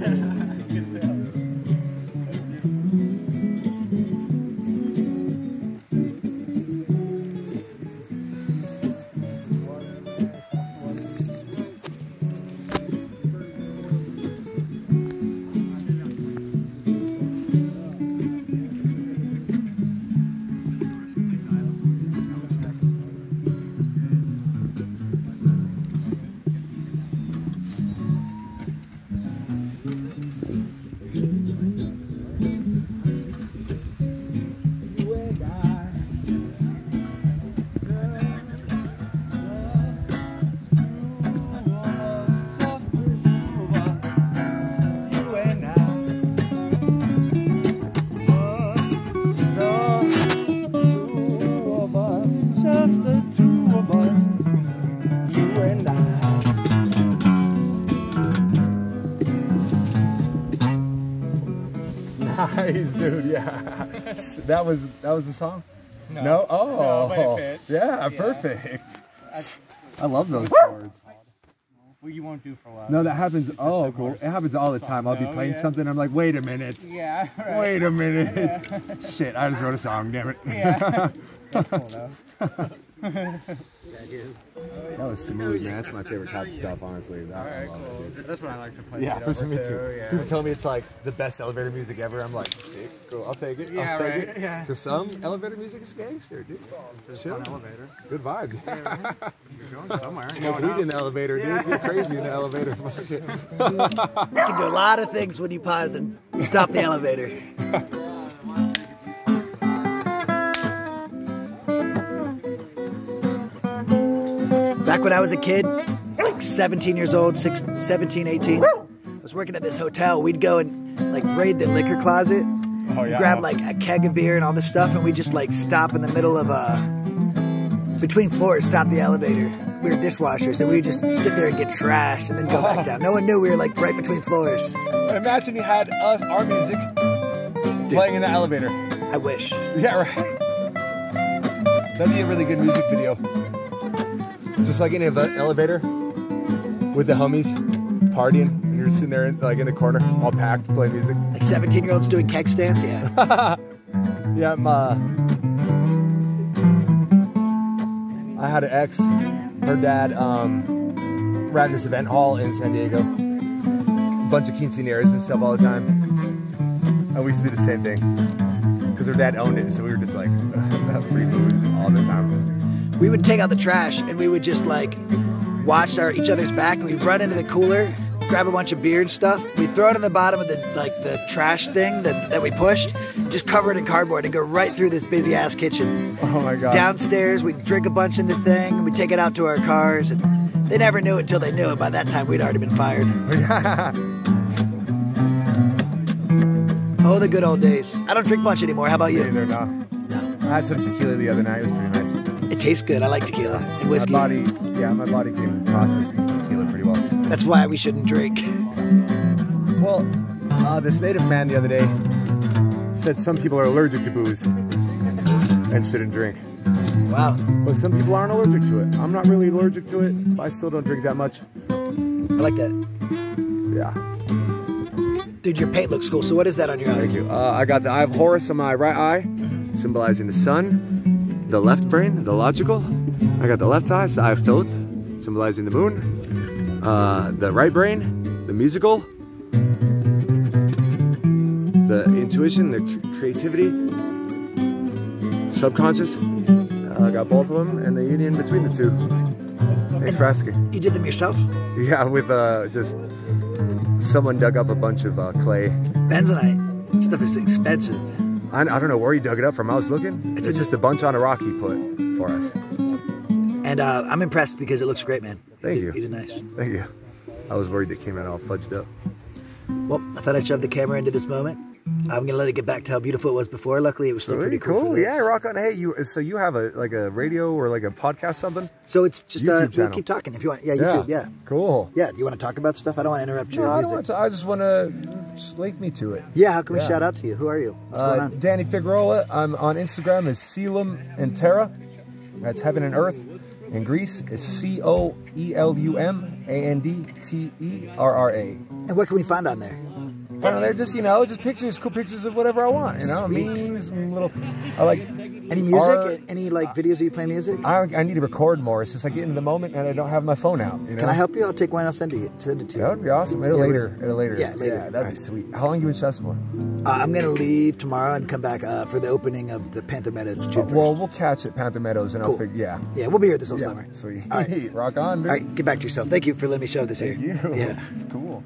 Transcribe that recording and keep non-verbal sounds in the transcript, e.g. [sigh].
Yeah. [laughs] Nice, dude. Yeah, [laughs] that was that was the song. No, oh, No, but it oh. fits. yeah, Yeah. perfect. That's I love those chords. what you won't do for a while. No, that happens. Oh, cool. It happens all the time. I'll be playing yeah. something. I'm like, wait a minute. Yeah. Right. Wait a minute. [laughs] Shit, I just wrote a song. Damn it. Yeah. [laughs] That's cool though. That was smooth, man. That's my favorite type of stuff, honestly. That, right, cool. it. That's what I like to play. Yeah, for me to, too. Yeah. People tell me it's like the best elevator music ever. I'm like, sick. Cool. I'll take it. Yeah, I'll take right, it. yeah. Cause some elevator music is gangster, dude. Oh, it's Chill. an elevator. Good vibes. [laughs] You're going somewhere. You're Smoke weed in the elevator, dude. Get crazy in the elevator. [laughs] [laughs] You can do a lot of things when you pause and stop the elevator. Back when I was a kid, like 17 years old, six, 17, 18, I was working at this hotel. We'd go and like raid the liquor closet, Oh, yeah. grab like a keg of beer and all this stuff, and we'd just like stop in the middle of a between floors, stop the elevator. We were dishwashers, and we would just sit there and get trashed and then go back oh. down. No one knew we were like right between floors. Imagine you had us, our music, playing in the elevator. I wish. Yeah, right. That'd be a really good music video. Just like in an elevator with the homies partying, and you're sitting there in, like in the corner, all packed, playing music. Like 17 year olds doing keg stands? Yeah. [laughs] Yeah, my. I had an ex. Her dad um, ran this event hall in San Diego. A bunch of quinceaneras and stuff all the time. And we used to do the same thing. Because her dad owned it, so we were just like [laughs] free booze all the time. We would take out the trash and we would just like watch our each other's back and we'd run into the cooler, grab a bunch of beer and stuff. We'd throw it in the bottom of the like the trash thing that, that we pushed, just cover it in cardboard and go right through this busy ass kitchen. Oh my god. Downstairs, we'd drink a bunch in the thing, and we'd take it out to our cars and they never knew it until they knew it. By that time we'd already been fired. [laughs] Oh, the good old days. I don't drink much anymore. How about you? Either no. I had some tequila the other night. It was pretty nice. It tastes good. I like tequila and whiskey. My body, yeah, my body can process tequila pretty well. That's why we shouldn't drink. Well, uh, this native man the other day said some people are allergic to booze and shouldn't drink. Wow. But some people aren't allergic to it. I'm not really allergic to it, but I still don't drink that much. I like that. Yeah, Dude, your paint looks cool. So what is that on your eye? thank you. Uh, I got the Eye of Horus on my right eye, symbolizing the sun, the left brain, the logical. I got the left eye, the Eye of Thoth, symbolizing the moon. Uh, the right brain, the musical. The intuition, the c- creativity, subconscious. Uh, I got both of them and the union between the two. Thanks for asking. You did them yourself? Yeah, with uh, just someone dug up a bunch of uh, clay. Bentonite. That stuff is expensive. I, I don't know where he dug it up from. I was looking. It's, just a bunch on a rock he put for us. And uh, I'm impressed because it looks great, man. Thank you. You did nice. Thank you. I was worried it came out all fudged up. Well, I thought I'd shove the camera into this moment. I'm gonna let it get back to how beautiful it was before. Luckily, it was still pretty Pretty cool. cool. Yeah, rock on. Hey, you. So you have a like a radio or like a podcast something? So it's just YouTube uh, channel. keep talking if you want. Yeah, YouTube. Yeah. Cool. Yeah. Do you want to talk about stuff? I don't want to interrupt you. No, I don't want to. I just want to link me to it. Yeah. How can we shout out to you? Who are you? Uh? Danny Figueroa. I'm on Instagram as Coelum and Terra. That's Heaven and Earth. In Greece, it's C O E L U M A N D T E R R A. And what can we find on there? Find on there just you know just pictures, cool pictures of whatever I want. You know, Sweet. me, little. I like. Any music? Any like videos of you play music? I, I need to record more. It's just I get into the moment and I don't have my phone out. You know. Can I help you? I'll take one. I'll send it. Send it to you. That would be awesome. At a Yeah, later. At a later. yeah, later. Yeah, that'd Alright. be sweet. How long you in Shasta for? Uh, I'm gonna leave tomorrow and come back uh, for the opening of the Panther Meadows 1st. Well, we'll catch at Panther Meadows and Cool. I'll figure. Yeah. yeah, we'll be here this whole Yeah. summer. Sweet. All right. [laughs] Rock on, dude. All right, get back to yourself. Thank you for letting me show this here. You. Yeah. [laughs] It's cool.